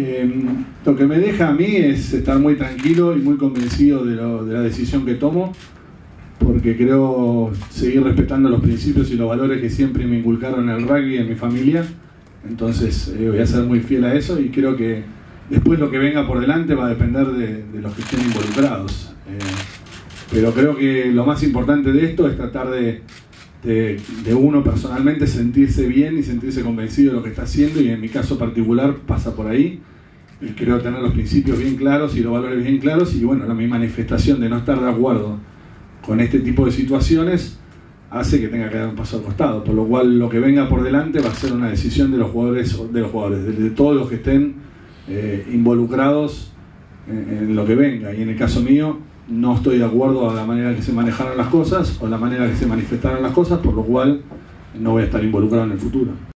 Eh, lo que me deja a mí es estar muy tranquilo y muy convencido de, la decisión que tomo, porque creo seguir respetando los principios y los valores que siempre me inculcaron en el rugby en mi familia. Entonces eh, voy a ser muy fiel a eso y creo que después lo que venga por delante va a depender de, de los que estén involucrados. Eh, pero creo que lo más importante de esto es tratar de, de, uno personalmente sentirse bien y sentirse convencido de lo que está haciendo y en mi caso particular pasa por ahí. Creo tener los principios bien claros y los valores bien claros y bueno, la mi manifestación de no estar de acuerdo con este tipo de situaciones hace que tenga que dar un paso al costado, por lo cual lo que venga por delante va a ser una decisión de los jugadores, de los jugadores, de, de todos los que estén eh, involucrados en, en lo que venga y en el caso mío no estoy de acuerdo a la manera que se manejaron las cosas o la manera que se manifestaron las cosas, por lo cual no voy a estar involucrado en el futuro.